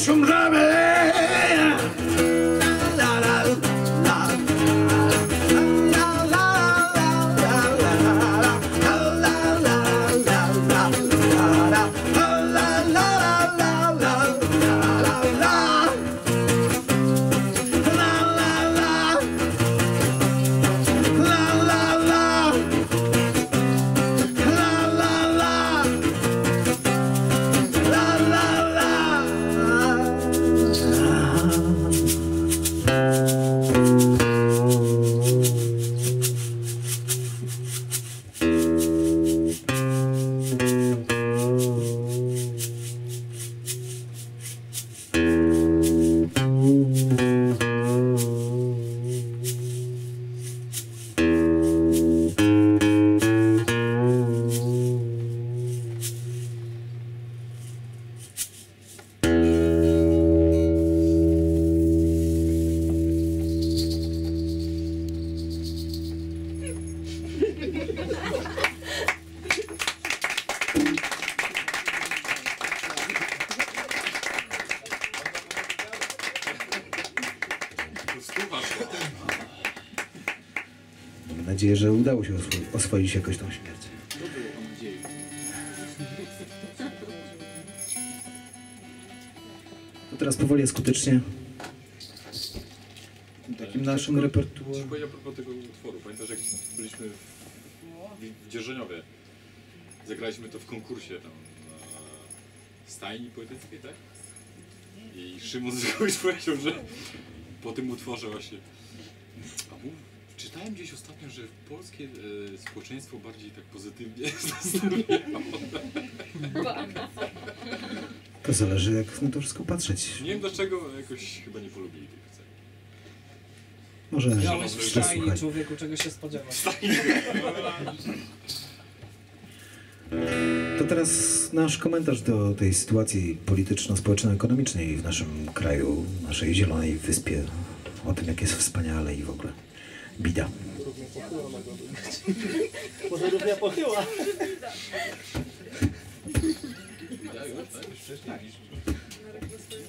Nation Rabbit! Nadzieję, że udało się oswo- oswoić jakoś tą śmierć. To teraz powoli, skutecznie. Takim naszym repertuarem. powiedział a propos tego utworu. Pamiętasz jak byliśmy w, w Dzierżoniowie? Zagraliśmy to w konkursie tam na stajni poetyckiej, tak? I Szymon Zychowicz powiedział, że po tym utworze właśnie... A mów, czytałem gdzieś ostatnio, że polskie e, społeczeństwo bardziej tak pozytywnie jest nastawione. To zależy, jak na to wszystko patrzeć. Nie wiem dlaczego, jakoś chyba nie polubili tych piosenek. Może Grałeś w stajni, człowieku, czego się spodziewasz? To teraz nasz komentarz do tej sytuacji polityczno-społeczno-ekonomicznej w naszym kraju, naszej zielonej wyspie. O tym, jak jest wspaniale i w ogóle bida. Może równia pochyła.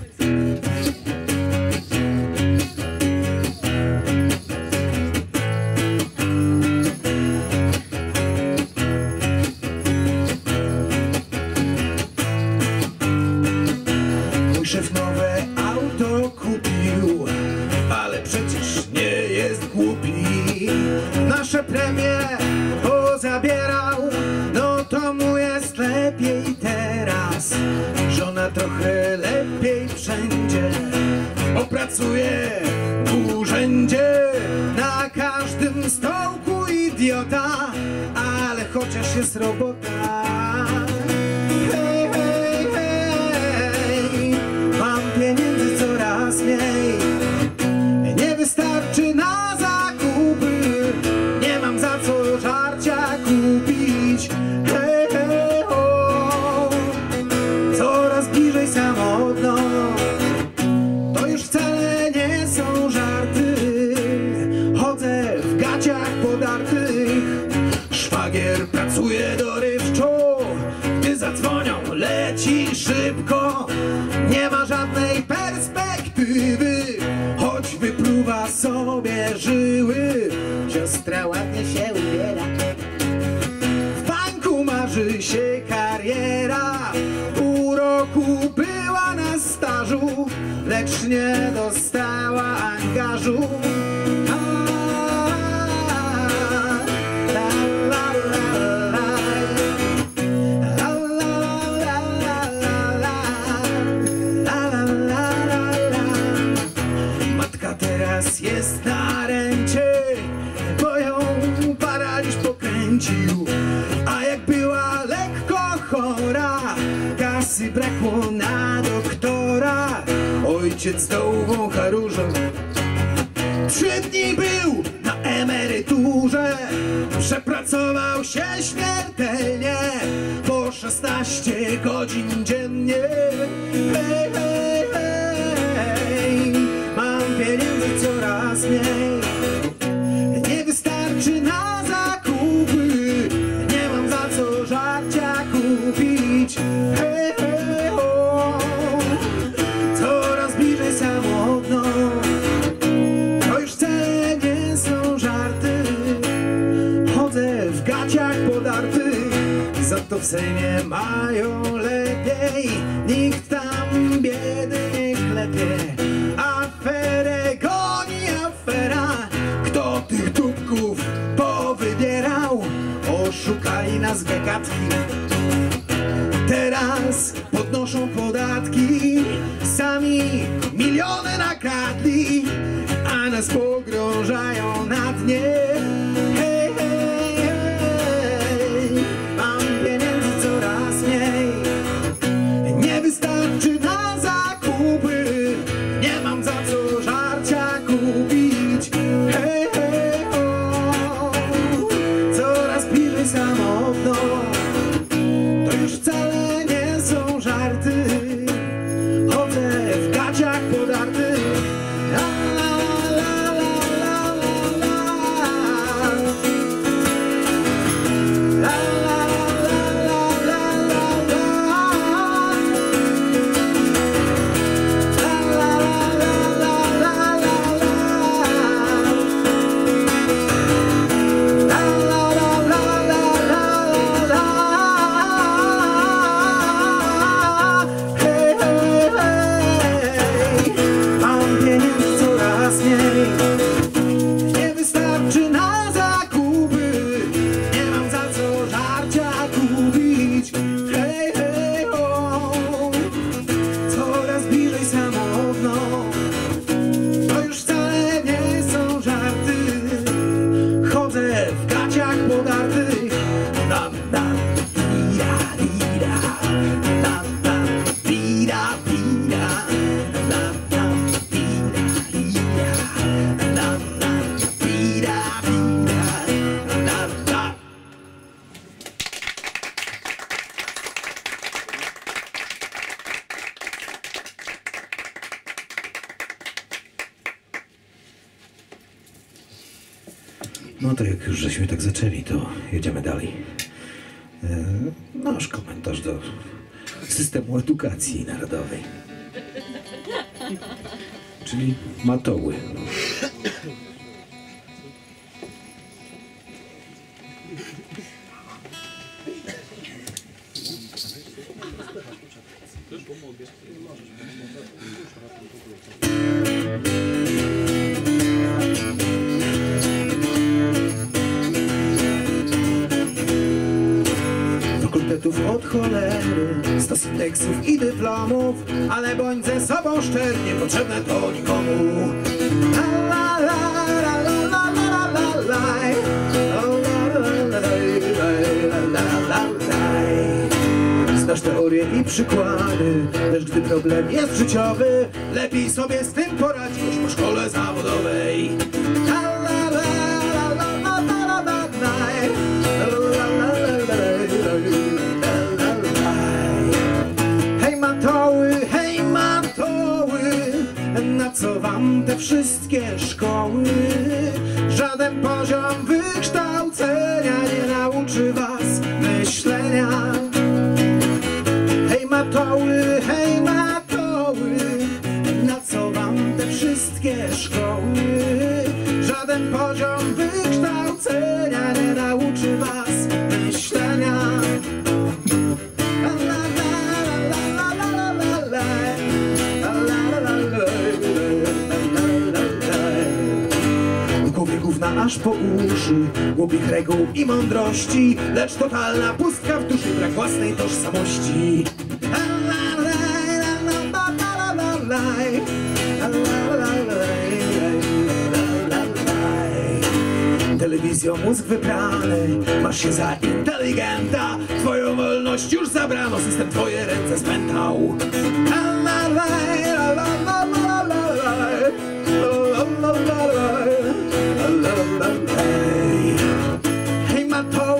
Mój no to mu jest lepiej teraz. Żona trochę lepiej wszędzie, opracuje w urzędzie. Na każdym stołku idiota, ale chociaż jest robota. Hej, hej, hej, mam pieniędzy coraz mniej. Pracuje dorywczo. Gdy zadzwonią, leci szybko. Nie ma żadnej perspektywy. Choć wypluwa sobie żyły. Siostra ładnie się ubiera. W banku marzy się kariera. Pół roku była na stażu, lecz nie dostała angażu. Jest na ręcie, bo ją paraliż pokręcił. A jak była lekko chora, kasy brakło na doktora. Ojciec dołu wącha różą. Trzy dni był na emeryturze, przepracował się śmiertelnie po 16 godzin dziennie. Podartych, za to w Sejmie mają lepiej. Nikt tam biedy nie klepie. Aferę goni afera, kto tych dupków powybierał? Oszukali nas gagatki. Teraz podnoszą podatki, sami miliony nakradli, a nas pogrążają na dnie. some old door dalej. E, Nasz komentarz do systemu edukacji narodowej. Czyli matoły. cholery Stos indeksów i dyplomów Ale bądź ze sobą szczery Nie potrzebne to nikomu la, la, la, la, la, la, la, Znasz teorie i przykłady Lecz gdy problem jest życiowy Lepiej sobie z tym poradzić Po szkole zawodowej wam te wszystkie szkoły? Żaden poziom wykształcenia nie nauczy was myślenia. Hej matoły, hej matoły, na co wam te wszystkie szkoły? Żaden poziom aż po uszy Głupich reguł i mądrości Lecz totalna pustka w duszy Brak własnej tożsamości. Telewizją mózg wybrany Masz się za inteligenta Twoją wolność już zabrano System twoje ręce spętał la, la, la, la. La, la, la, la, la,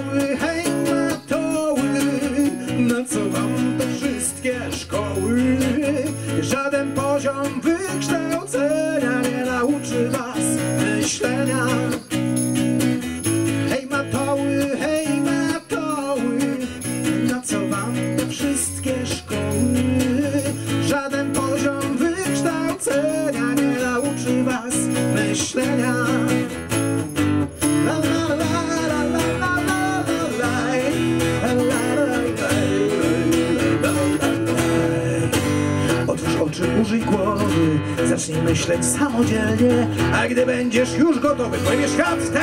we have готовы помешаться.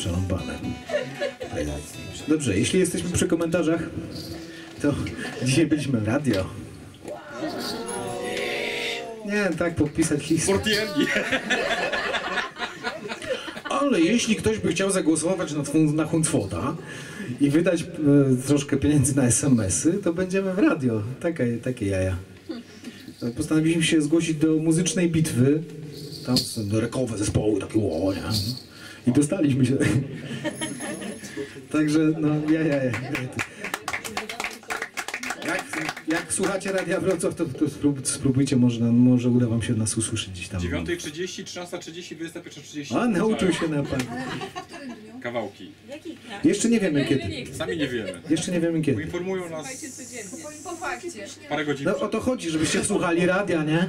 Przerąbane. Dobrze, jeśli jesteśmy przy komentarzach, to dzisiaj byliśmy radio. Nie, tak, podpisać list. Portierni. Ale jeśli ktoś by chciał zagłosować na, na Huncwoda i wydać e, troszkę pieniędzy na SMS-y, to będziemy w radio. Takie, takie jaja. Postanowiliśmy się zgłosić do muzycznej bitwy. Tam są rekowe zespoły, takie o, nie? I dostaliśmy się. Także, no, ja, ja, ja. Jak, jak słuchacie Radia Wrocław, to, to sprób, spróbujcie, może, może uda wam się nas usłyszeć gdzieś tam. 9.30, 13.30, 21.30. A, nauczył się na pan. Kawałki. Jeszcze nie wiemy kiedy. Sami nie wiemy. Jeszcze nie wiemy kiedy. Poinformują nas Po fakcie. parę godzin No o to chodzi, żebyście słuchali radia, nie?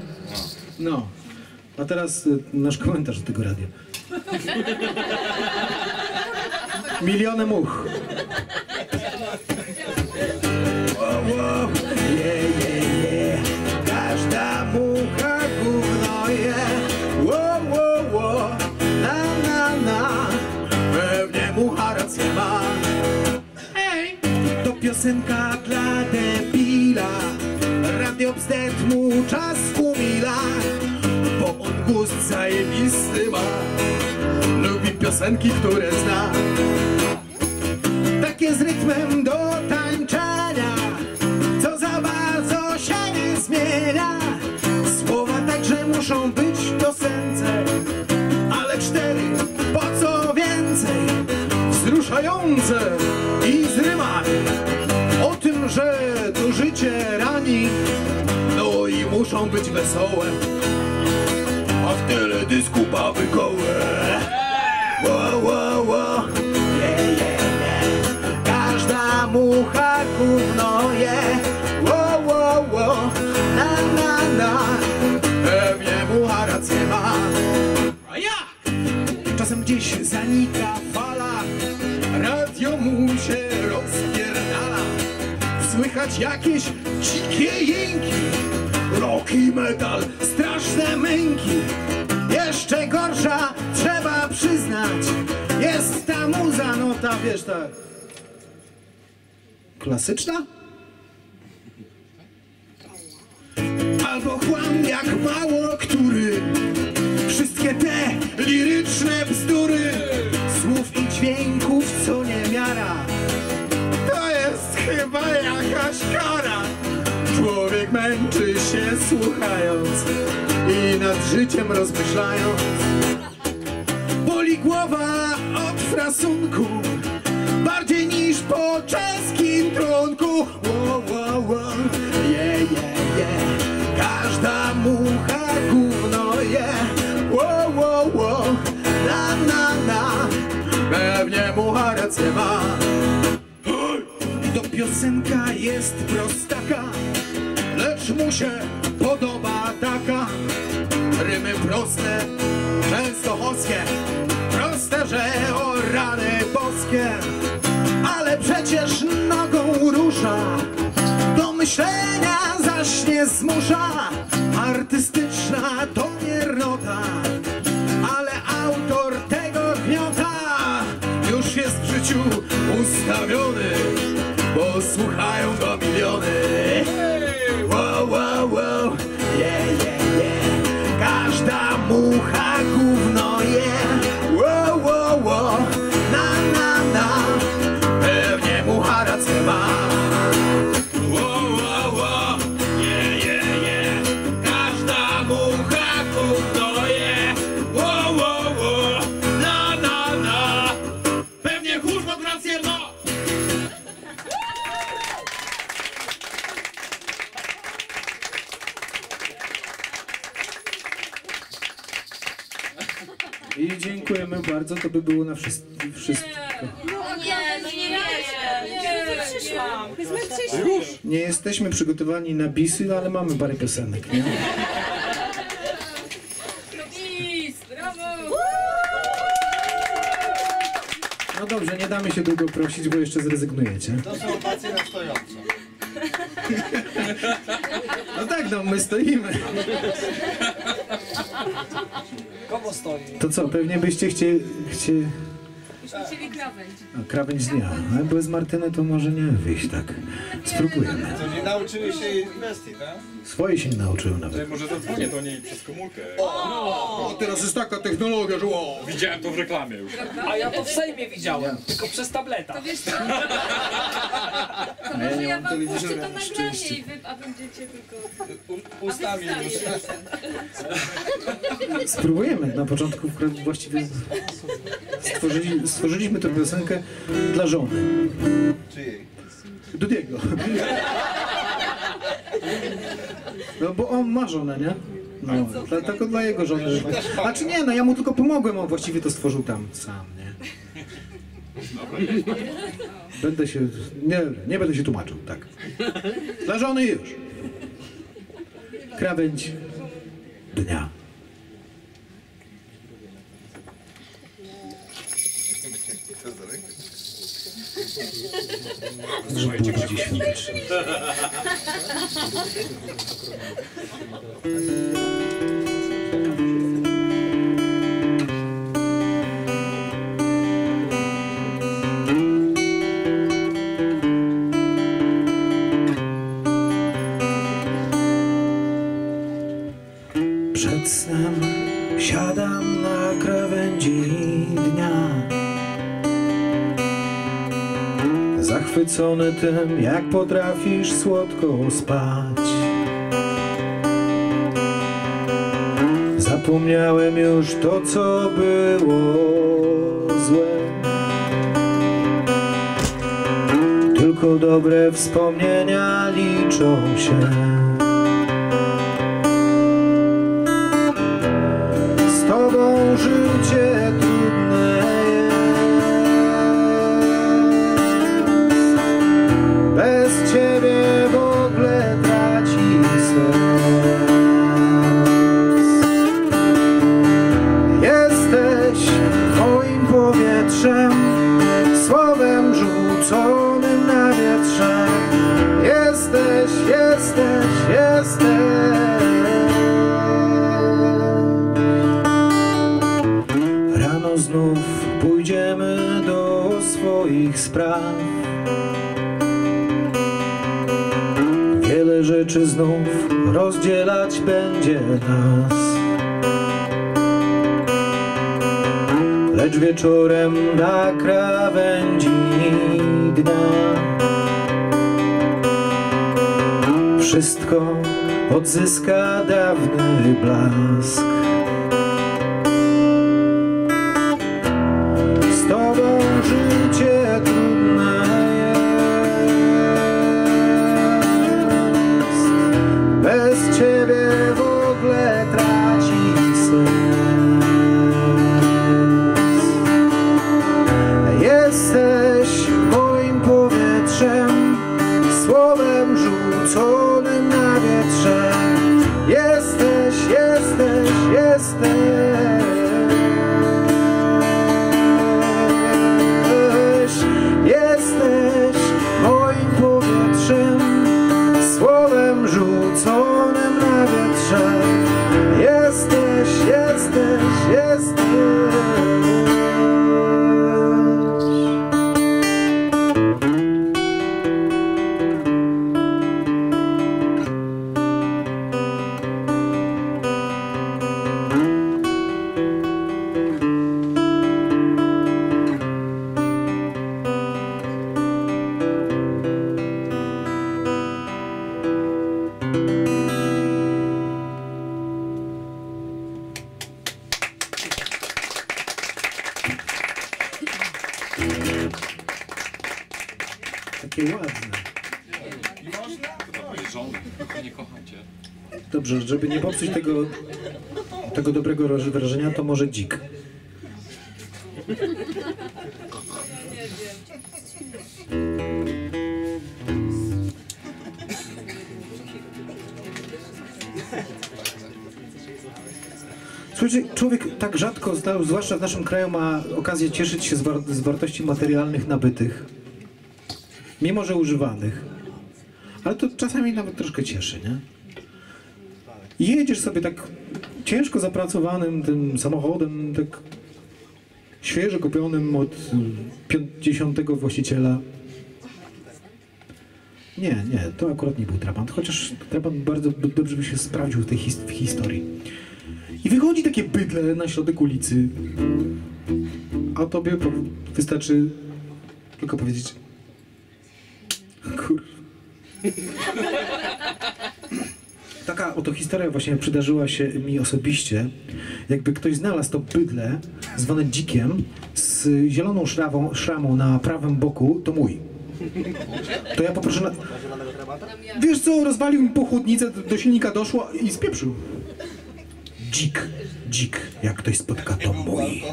No. A teraz y, nasz komentarz do tego radia. Miliony much. Wow, wow. Je, je, je. Każda mucha gówno je. Wow, wow, wow. Na, na, na. Pewnie mucha rację ma. To piosenka piosenki, które zna. Takie z rytmem do tańczenia Co za bardzo się nie zmienia. Słowa także muszą być piosence Ale cztery, po co więcej? Wzruszające i z rymami O tym, że to życie rani No i muszą być wesołe. A w teledysku baby gołe Słychać jakieś dzikie jęki. Rock i metal, straszne męki. Jeszcze gorsza, trzeba przyznać Jest ta muza, no ta, wiesz, ta Klasyczna? Albo chłam jak mało który. Wszystkie te liryczne bzdury. Słów i dźwięków co nie miara chyba jakaś kara Człowiek męczy się słuchając i nad życiem rozmyślając. Boli głowa od frasunku, bardziej niż po czeskim trunku. Wo, wo, wo. Je, je, je. Każda mucha gówno je. Wo, wo, wo. Na, na, na. Pewnie mucha rację ma. Piosenka jest prostaka, lecz mu się podoba taka. Rymy proste, częstochowskie, proste, że o rany boskie. Ale przecież nogą rusza, do myślenia zaś nie zmusza. Artystyczna to miernota, ale autor tego gniota już jest w życiu ustawiony, słuchają go miliony. Wszystko. wszystko. No nie, no nie wierzę. Nie, przyszłam. Nie jesteśmy przygotowani na bisy, ale mamy parę piosenek, nie? No dobrze, nie damy się długo prosić, bo jeszcze zrezygnujecie. To są ovacje na stojąco. No tak, no my stoimy. Kogo stoi? To co, pewnie byście chcieli... chcieli... Byśmy chcieli krawędź. A, krawędź dnia. Ale bez Martyny to może nie wyjść tak. Spróbujemy. To nie nauczyły się jej kwestii, tak? Swoje się nie nauczyły Że nawet. może zadzwonię do niej przez komórkę. O, teraz jest taka technologia, że o. Widziałem to w reklamie już. A ja to w Sejmie widziałem, tylko przez tableta. To wiesz co? To może ja wam puszczę to nagranie i wy, a będziecie tylko... Ustami A wy już. Spróbujemy. Na początku właściwie stworzyli, stworzyliśmy tę piosenkę dla żony. Czyjej? Dudiego. No bo on ma żonę, nie? No, dlatego dla jego żony. A czy nie, no ja mu tylko pomogłem, on właściwie to stworzył tam sam, nie? Będę się, nie, nie będę się tłumaczył, tak. Dla żony już. Krawędź dnia. Żeby było bardziej świątecznie. Zachwycony tym, jak potrafisz słodko spać. Zapomniałem już to, co było złe. Tylko dobre wspomnienia liczą się Bez ciebie wieczorem na krawędzi dnia Wszystko odzyska dawny blask. Takie ładne. To moje żony, kochanie, kocham cię. Dobrze, żeby nie popsuć tego, tego dobrego wrażenia, to może dzik. Słuchajcie, człowiek tak rzadko, zwłaszcza w naszym kraju, ma okazję cieszyć się z, war- z wartości materialnych nabytych, mimo że używanych. Ale to czasami nawet troszkę cieszy, nie? Jedziesz sobie tak ciężko zapracowanym tym samochodem, tak świeżo kupionym od y, 50 właściciela. Nie, nie, to akurat nie był trabant, chociaż trabant bardzo dobrze by się sprawdził w tej his- w historii. I wychodzi takie bydle na środek ulicy, a tobie wystarczy tylko powiedzieć kur... Taka oto historia właśnie przydarzyła się mi osobiście. Jakby ktoś znalazł to bydle zwane dzikiem z zieloną szrawą, szramą na prawym boku, to mój. To ja poproszę na... Wiesz co, rozwalił mi pochłodnicę, do- silnika doszło i spieprzył. Dzik, dzik, jak ktoś spotka, to mój.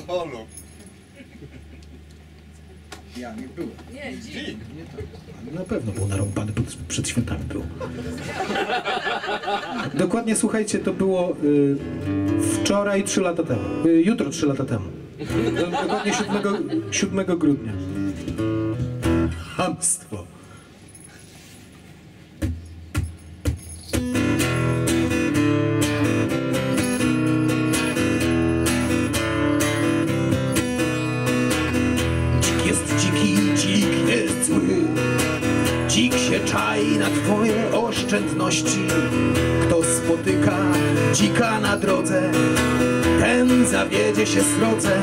Ja nie byłem. Na pewno był narąbany, pod, przed świętami był. Dokładnie, słuchajcie, to było y, wczoraj, trzy lata temu. Y, jutro, trzy lata temu. Do- Dokładnie 7, 7 grudnia. Hamstwo. Się. spotyka